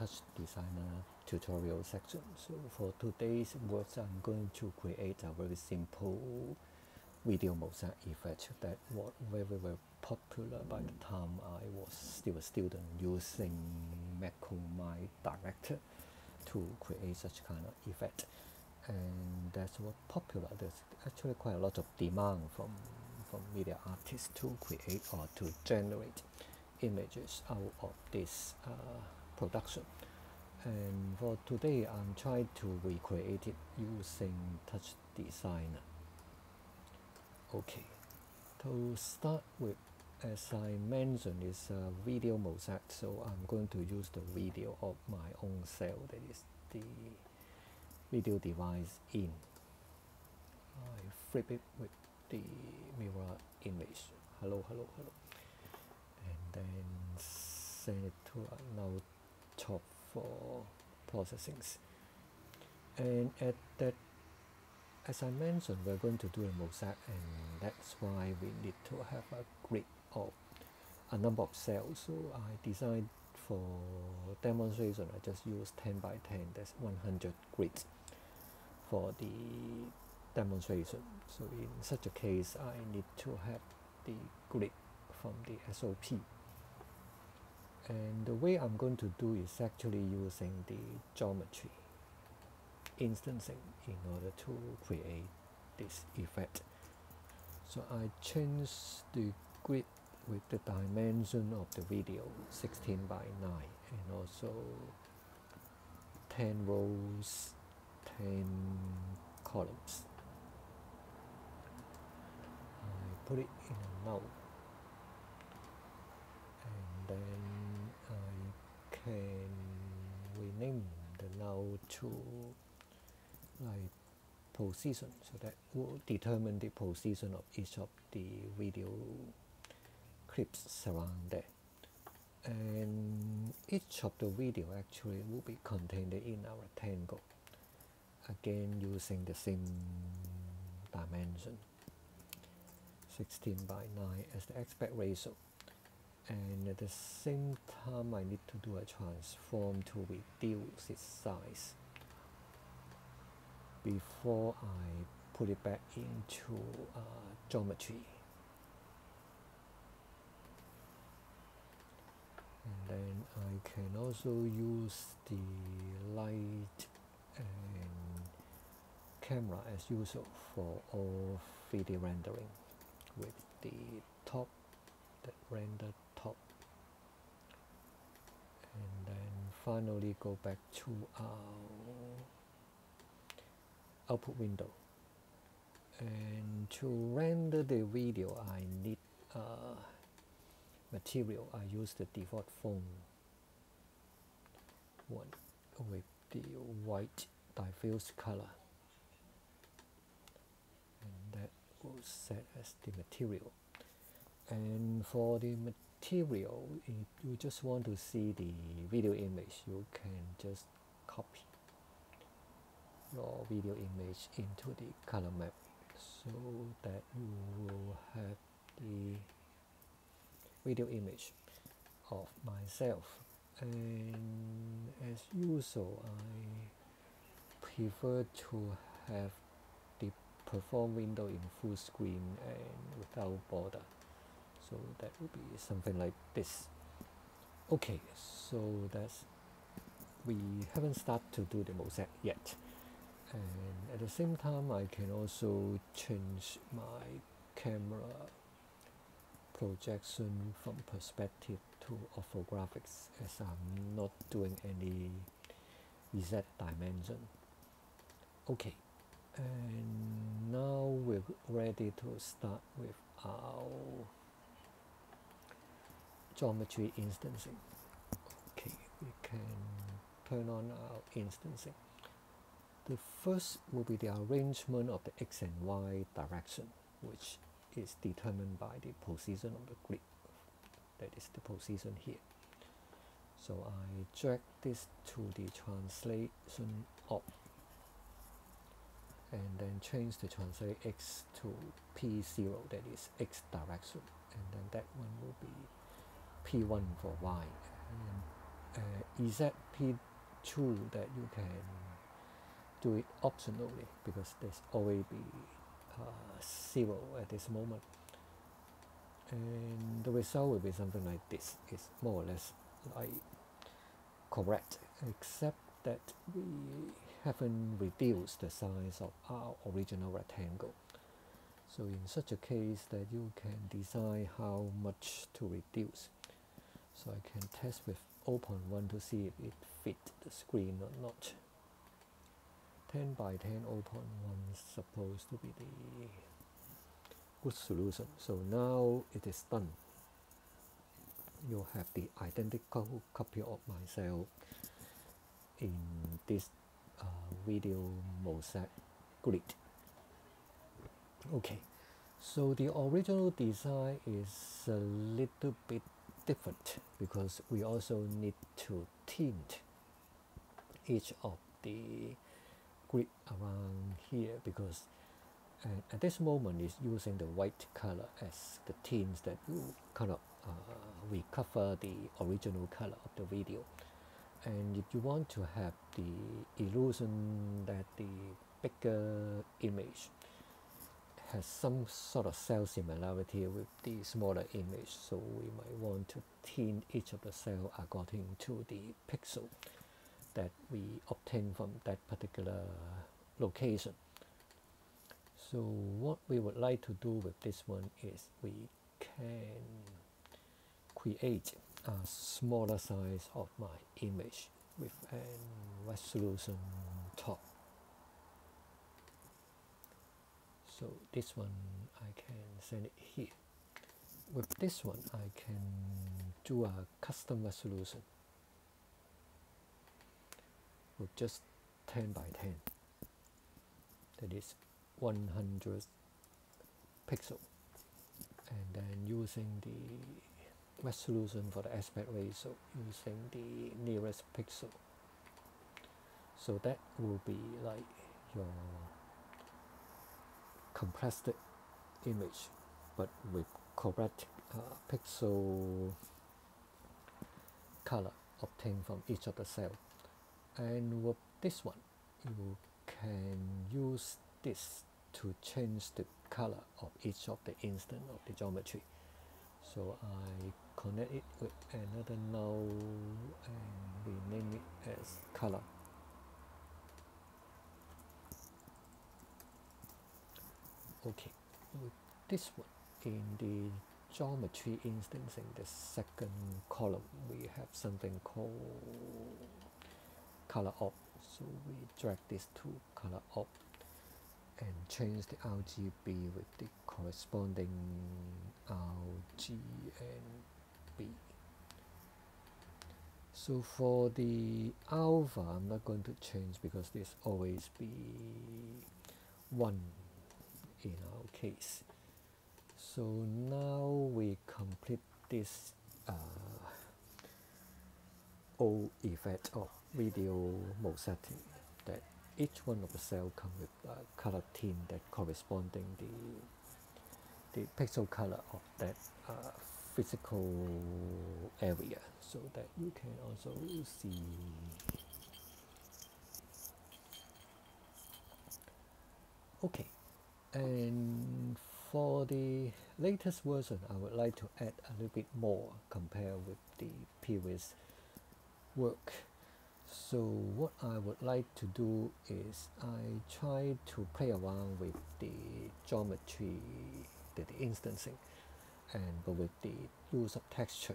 Touch Designer tutorial section. So for today's works I'm going to create a very simple video mosaic effect that was very very popular by the time I was still a student using Macromedia Director to create such kind of effect and that's what popular there's actually quite a lot of demand from from media artists to create or to generate images out of this uh, production. And for today I'm trying to recreate it using touch designer okay to start with as I mentioned it's a video mosaic so I'm going to use the video of my own cell that is the video device in. I flip it with the mirror image. Hello hello hello. And then send it to another top for processing and at that as I mentioned we're going to do a mosaic and that's why we need to have a grid of a number of cells. So I designed for demonstration I just use 10 by 10 that's 100 grids for the demonstration. So in such a case I need to have the grid from the SOP and the way I'm going to do is actually using the geometry instancing in order to create this effect. So I change the grid with the dimension of the video 16 by 9 and also 10 rows 10 columns. I put it in a node and then can rename the node to like position so that will determine the position of each of the video clips around there. And each of the video actually will be contained in our rectangle again using the same dimension 16 by 9 as the aspect ratio and at the same time I need to do a transform to reduce its size before I put it back into uh, geometry. And then I can also use the light and camera as usual for all 3D rendering with the top that render top and then finally go back to our output window. And to render the video I need uh, material. I use the default Phong one with the white diffuse color. And that will set as the material. And for the material if you just want to see the video image you can just copy your video image into the color map so that you will have the video image of myself. And as usual I prefer to have the perform window in full screen and without border so that will be something like this. Okay so that's we haven't started to do the mosaic yet. And at the same time I can also change my camera projection from perspective to orthographics as I'm not doing any Z dimension. Okay and now we're ready to start with our geometry instancing. Okay we can turn on our instancing. The first will be the arrangement of the x and y direction which is determined by the position of the grid. That is the position here. So I drag this to the translation of and then change the translate x to p0 that is x direction. And then that one will be p1 for y. And uh, p two that you can do it optionally? Because there's always be uh, zero at this moment. And the result will be something like this. It's more or less like correct except that we haven't reduced the size of our original rectangle. So in such a case that you can decide how much to reduce so I can test with 0.1 to see if it fit the screen or not. 10 by 10 0.1 is supposed to be the good solution. So now it is done. You have the identical copy of myself in this uh, video mosaic grid. Okay. So the original design is a little bit different because we also need to tint each of the grid around here because and at this moment is using the white color as the tints that you kind of uh, recover the original color of the video. And if you want to have the illusion that the bigger image has some sort of cell similarity with the smaller image so we might want to tint each of the cell according to the pixel that we obtain from that particular location. So what we would like to do with this one is we can create a smaller size of my image with a resolution top so this one I can send it here. With this one I can do a custom resolution with just 10 by 10 that is 100 pixel. And then using the resolution for the aspect ratio using the nearest pixel. So that will be like your compressed image but with correct uh, pixel color obtained from each of the cell. And with this one you can use this to change the color of each of the instance of the geometry. So I connect it with another node and we name it as color okay. With this one. In the geometry instance in the second column we have something called color op. So we drag this to color op and change the RGB with the corresponding RG and B. So for the alpha, I'm not going to change because this always be 1 in our case. So now we complete this uh, old effect of video mosaic that each one of the cell come with a color tint that corresponding the the pixel color of that uh, physical area. So that you can also see. Okay and for the latest version I would like to add a little bit more compared with the previous work so what I would like to do is I try to play around with the geometry, the, the instancing, and but with the use of texture.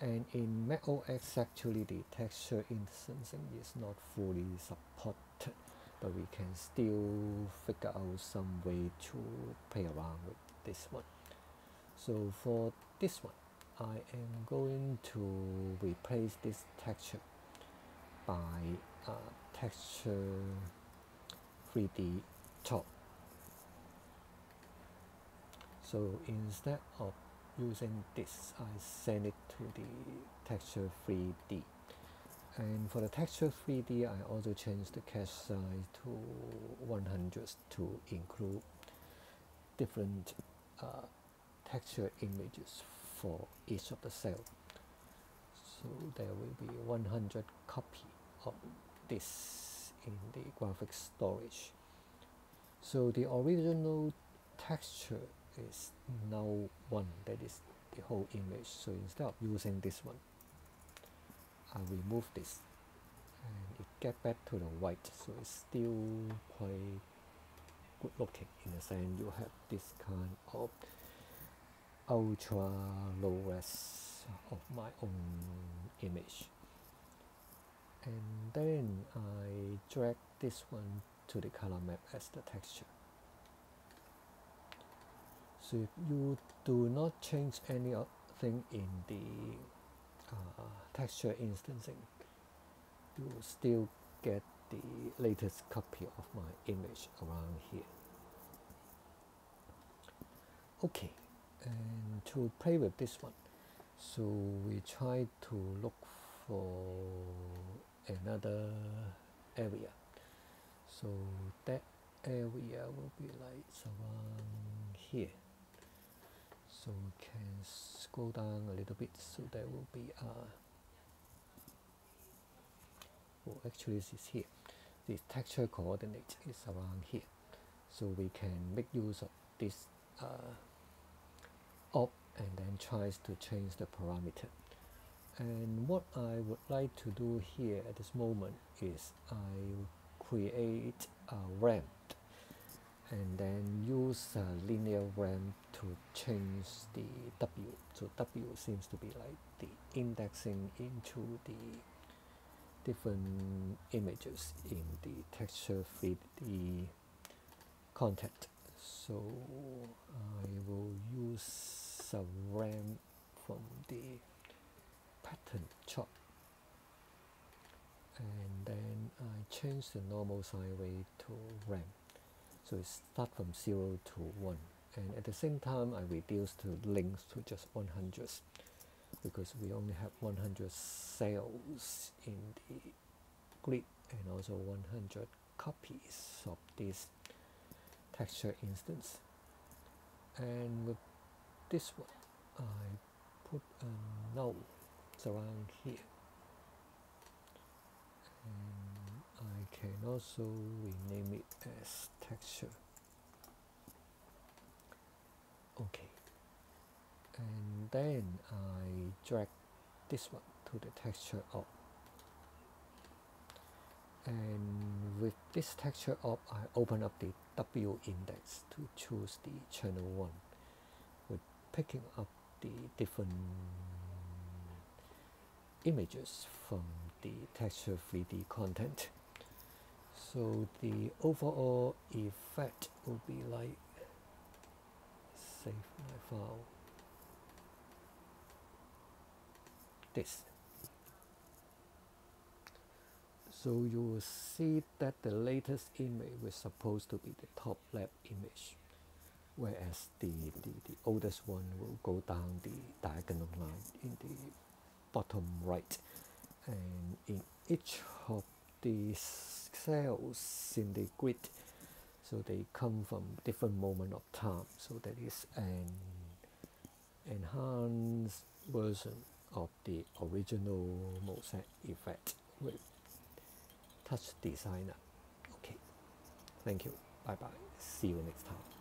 And in macOS actually the texture instancing is not fully supported, but we can still figure out some way to play around with this one. So for this one, I am going to replace this texture by uh, texture 3D top. So instead of using this, I send it to the texture 3D. And for the texture 3D, I also change the cache size to 100 to include different uh, texture images for each of the cell. So there will be 100 copy of this in the graphics storage. So the original texture is now one that is the whole image. So instead of using this one I remove this. And it get back to the white so it's still quite good looking in the sense you have this kind of ultra low res of my own image. And then I drag this one to the color map as the texture. So if you do not change anything in the Uh, texture instancing you still get the latest copy of my image around here. Okay and to play with this one so we try to look for another area. So that area will be like around here so we can scroll down a little bit so there will be uh oh actually this is here. The texture coordinate is around here. So we can make use of this uh, op and then tries to change the parameter. And what I would like to do here at this moment is I create a ramp and then use a linear ramp to change the W. So W seems to be like the indexing into the different images in the texture 3D content. So I will use a ramp from the Pattern CHOP and then I change the normal sine wave to ramp so it start from 0 to 1 and at the same time I reduce the length to just 100 because we only have 100 cells in the grid and also 100 copies of this texture instance. And with this one I put a node around here. And I can also rename it as texture okay and then I drag this one to the texture op and with this texture op I open up the W index to choose the channel 1 with picking up the different images from the texture 3D content. So the overall effect will be like save my file so you will see that the latest image was supposed to be the top left image whereas the, the, the oldest one will go down the diagonal line in the bottom right. And in each of the cells in the grid so they come from different moment of time. So that is an enhanced version of the original mosaic effect with touch designer. Okay. Thank you. Bye bye. See you next time